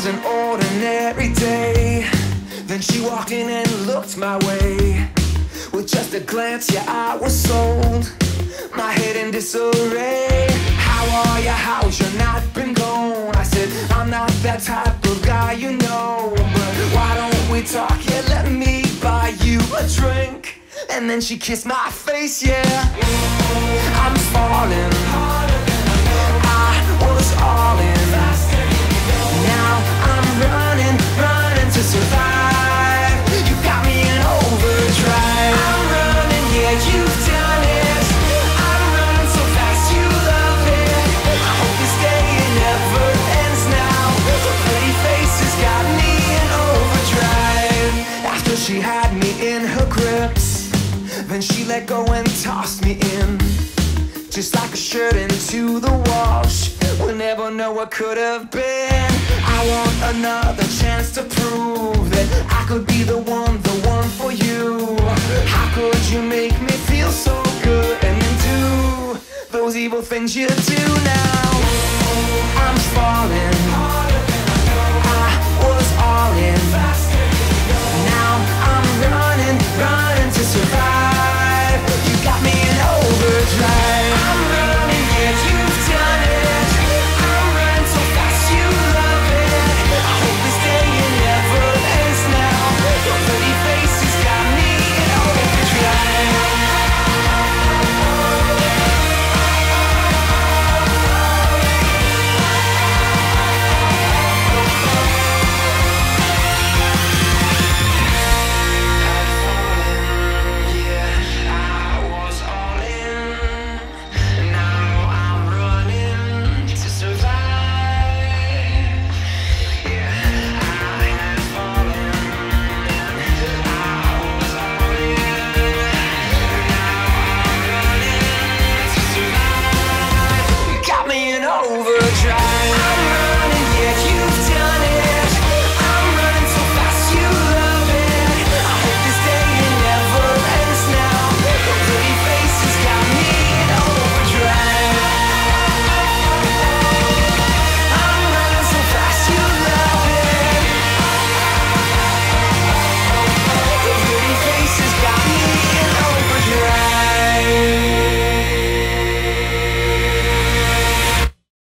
was an ordinary day. Then she walked in and looked my way. With just a glance, yeah, I was sold. My head in disarray. How are you? How's your night been going? I said, I'm not that type of guy, you know But why don't we talk? Yeah, let me buy you a drink. And then she kissed my face, yeah. I'm falling. I was then she let go and tossed me in. Just like a shirt into the wash. We'll never know what could have been. I want another chance to prove That I could be the one, the one for you. How could you make me feel so good And then do those evil things you do now? I'm falling